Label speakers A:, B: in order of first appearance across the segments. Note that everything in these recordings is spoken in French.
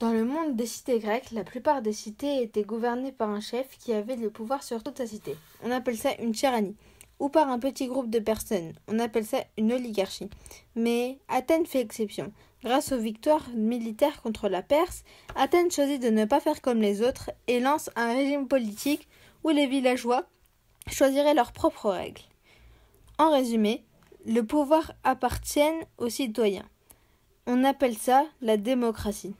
A: Dans le monde des cités grecques, la plupart des cités étaient gouvernées par un chef qui avait le pouvoir sur toute la cité. On appelle ça une tyrannie. Ou par un petit groupe de personnes. On appelle ça une oligarchie. Mais Athènes fait exception. Grâce aux victoires militaires contre la Perse, Athènes choisit de ne pas faire comme les autres et lance un régime politique où les villageois choisiraient leurs propres règles. En résumé, le pouvoir appartient aux citoyens. On appelle ça la démocratie.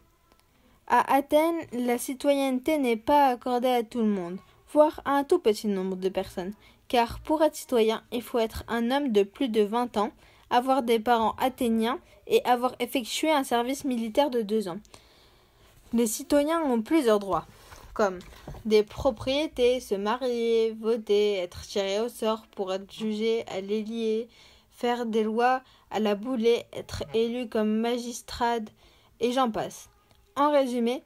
A: À Athènes, la citoyenneté n'est pas accordée à tout le monde, voire à un tout petit nombre de personnes, car pour être citoyen, il faut être un homme de plus de 20 ans, avoir des parents athéniens et avoir effectué un service militaire de deux ans. Les citoyens ont plusieurs droits, comme des propriétés, se marier, voter, être tiré au sort pour être jugé à l'ailier, faire des lois à la boulée, être élu comme magistrade, et j'en passe. En résumé,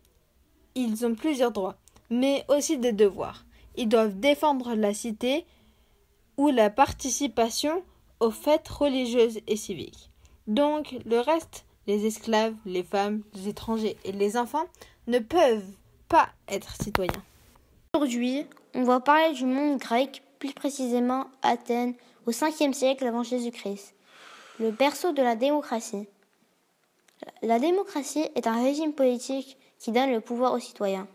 A: ils ont plusieurs droits, mais aussi des devoirs. Ils doivent défendre la cité ou la participation aux fêtes religieuses et civiques. Donc, le reste, les esclaves, les femmes, les étrangers et les enfants, ne peuvent pas être citoyens.
B: Aujourd'hui, on va parler du monde grec, plus précisément Athènes, au 5e siècle avant Jésus-Christ, le berceau de la démocratie. La démocratie est un régime politique qui donne le pouvoir aux citoyens.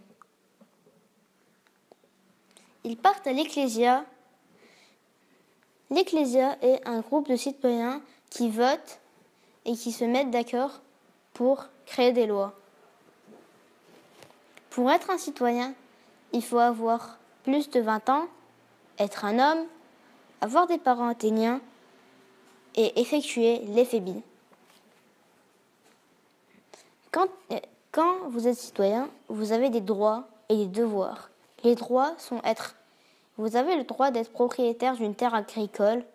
B: Ils partent à l'Ecclésia. L'Ecclésia est un groupe de citoyens qui votent et qui se mettent d'accord pour créer des lois. Pour être un citoyen, il faut avoir plus de 20 ans, être un homme, avoir des parents athéniens et effectuer l'éphébie. Quand, quand vous êtes citoyen, vous avez des droits et des devoirs. Les droits sont être. Vous avez le droit d'être propriétaire d'une terre agricole,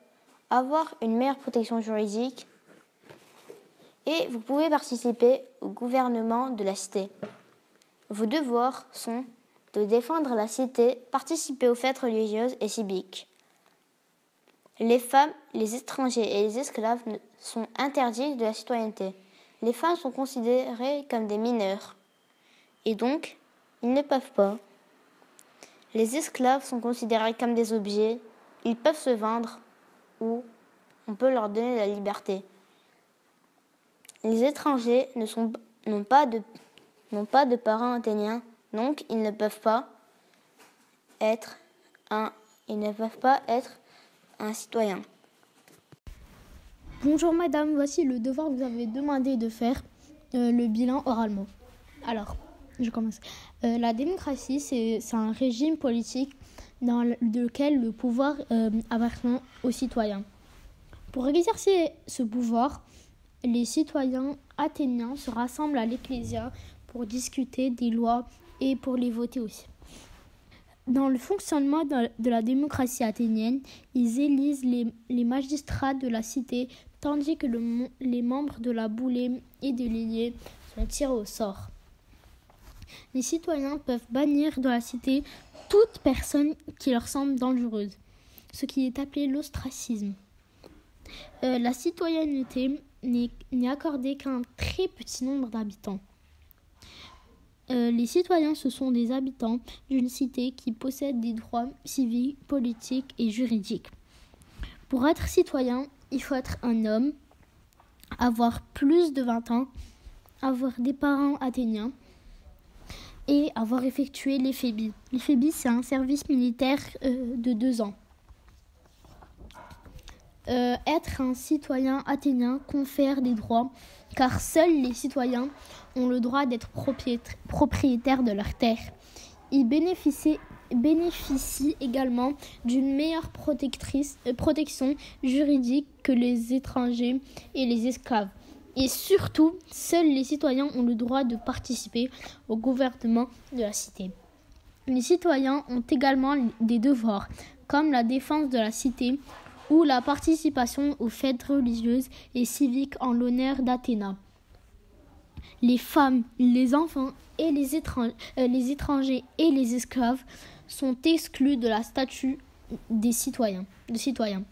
B: avoir une meilleure protection juridique et vous pouvez participer au gouvernement de la cité. Vos devoirs sont de défendre la cité, participer aux fêtes religieuses et civiques. Les femmes, les étrangers et les esclaves sont interdits de la citoyenneté les femmes sont considérées comme des mineurs. Et donc, ils ne peuvent pas. Les esclaves sont considérés comme des objets. Ils peuvent se vendre ou on peut leur donner la liberté. Les étrangers n'ont pas, de, pas de parents athéniens, donc ils ne peuvent pas être un, ils ne peuvent pas être un citoyen.
C: Bonjour madame, voici le devoir que vous avez demandé de faire euh, le bilan oralement. Alors, je commence. Euh, la démocratie, c'est un régime politique dans lequel le pouvoir euh, appartient aux citoyens. Pour exercer ce pouvoir, les citoyens athéniens se rassemblent à l'Ecclésia pour discuter des lois et pour les voter aussi. Dans le fonctionnement de la démocratie athénienne, ils élisent les, magistrats de la cité, tandis que les membres de la boulée et de l'ailier sont tirés au sort. Les citoyens peuvent bannir de la cité toute personne qui leur semble dangereuse, ce qui est appelé l'ostracisme. Euh, la citoyenneté n'est accordée qu'à un très petit nombre d'habitants. Euh, les citoyens, ce sont des habitants d'une cité qui possèdent des droits civiques, politiques et juridiques. Pour être citoyen, il faut être un homme, avoir plus de 20 ans, avoir des parents athéniens et avoir effectué l'éphébie. L'éphébie, c'est un service militaire euh, de deux ans. Euh, être un citoyen athénien confère des droits, car seuls les citoyens ont le droit d'être propriétaires de leur terre. Ils bénéficient, également d'une meilleure euh, protection juridique que les étrangers et les esclaves. Et surtout, seuls les citoyens ont le droit de participer au gouvernement de la cité. Les citoyens ont également des devoirs, comme la défense de la cité, ou la participation aux fêtes religieuses et civiques en l'honneur d'Athéna. Les femmes, les enfants et les, euh, les étrangers et les esclaves sont exclus de la statue des citoyens, de citoyens.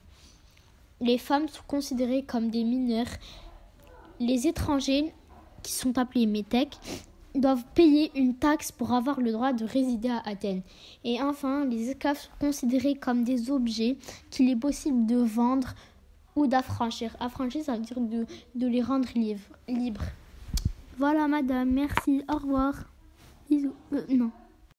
C: Les femmes sont considérées comme des mineurs. Les étrangers, qui sont appelés métèques, doivent payer une taxe pour avoir le droit de résider à Athènes. Et enfin, les esclaves sont considérés comme des objets qu'il est possible de vendre ou d'affranchir. Affranchir, ça veut dire de, de les rendre libres. Voilà, madame, merci, au revoir. Bisous. Euh, non.